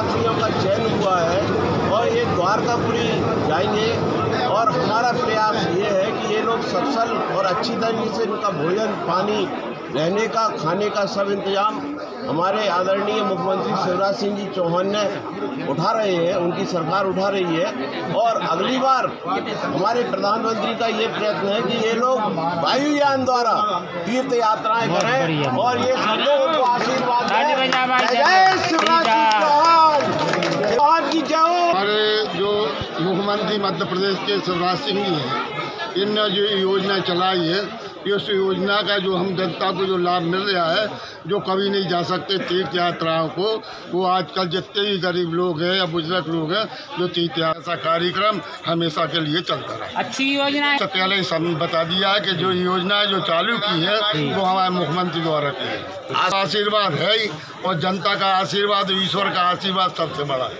यात्रियों का चयन हुआ है और ये द्वारकापुरी जाएँगे। और हमारा प्रयास ये है कि ये लोग सफल और अच्छी तरीके से इनका भोजन पानी रहने का खाने का सब इंतज़ाम हमारे आदरणीय मुख्यमंत्री शिवराज सिंह जी चौहान ने उठा रहे हैं उनकी सरकार उठा रही है। और अगली बार हमारे प्रधानमंत्री का ये प्रयत्न है कि ये लोग वायुयान द्वारा तीर्थ यात्राएँ करें और ये सब लोगों को आशीर्वाद दें। जय शिवराज सिंह चौहान चौहान की जय हो। हमारे जो मुख्यमंत्री मध्य प्रदेश के शिवराज सिंह जी हैं। इनने जो योजना चलाई है उस योजना का जो हम जनता को जो लाभ मिल रहा है जो कभी नहीं जा सकते तीर्थ यात्राओं को वो आजकल जितने भी गरीब लोग हैं या बुज़ुर्ग लोग हैं जो तीर्थ यात्रा कार्यक्रम हमेशा के लिए चलता रहा। अच्छी योजना है। पहले सब बता दिया है कि जो योजना जो चालू की है वो हमारे मुख्यमंत्री द्वारा की है। आशीर्वाद ही और जनता का आशीर्वाद ईश्वर का आशीर्वाद सबसे बड़ा है।